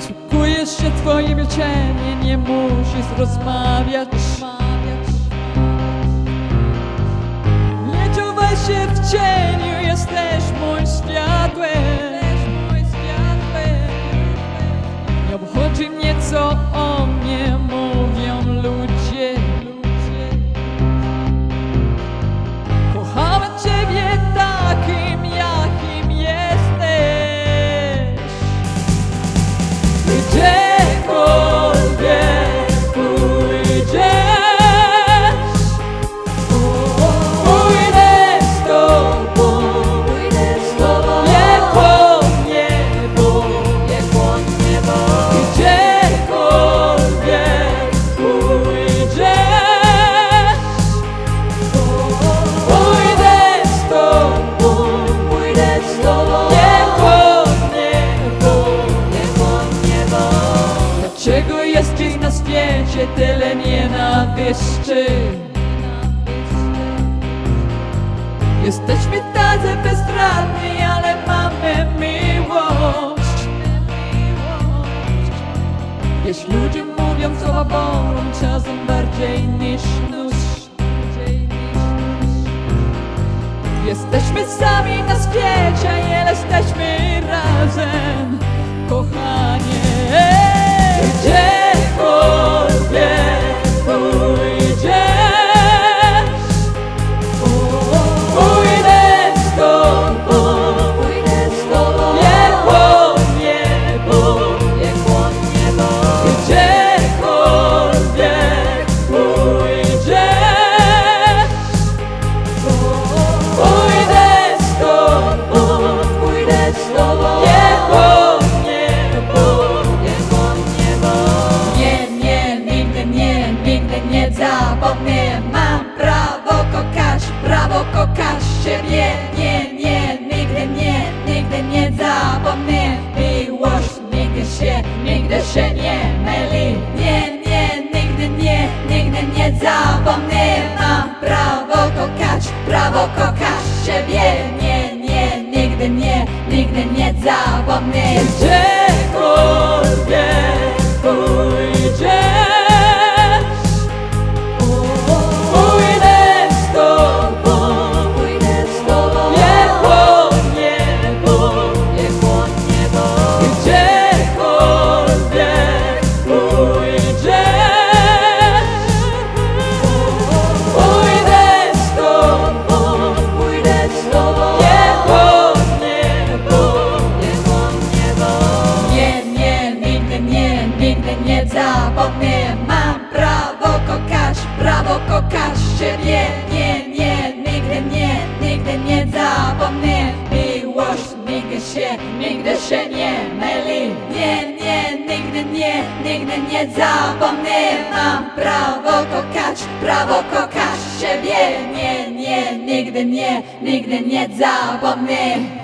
Szukujesz się twoje milczenie, nie musisz rozmawiać jest dziś na świecie tyle nienawiści? Jesteśmy tacy bezstranni, ale mamy miłość Jeśli ludzie mówią słowa bolą czasem bardziej niż nóż Jesteśmy sami na świecie, jesteśmy razem, kochanie. Zapomnę Mam prawo kochać, prawo kochać siebie. Nie, nie, nigdy nie, nigdy nie zapomnę. Miłość nigdy się, nigdy się nie myli. Nie, nie, nigdy nie, nigdy nie zapomnę. Mam prawo kochać, prawo kochać siebie. Nie, nie, nigdy nie, nigdy nie zapomnę. Gdziekolwiek nie zapomnę Mam. Prawo kochać, prawo kochać siebie. Nie, nie, nigdy nie, nigdy nie zapomnę Miłość nigdy się, nigdy się nie myli. Nie, nie, nigdy nie, nigdy nie zapomnę Mam. Prawo kochać, prawo kochać siebie. Nie, nie, nigdy nie, nigdy nie zapomnę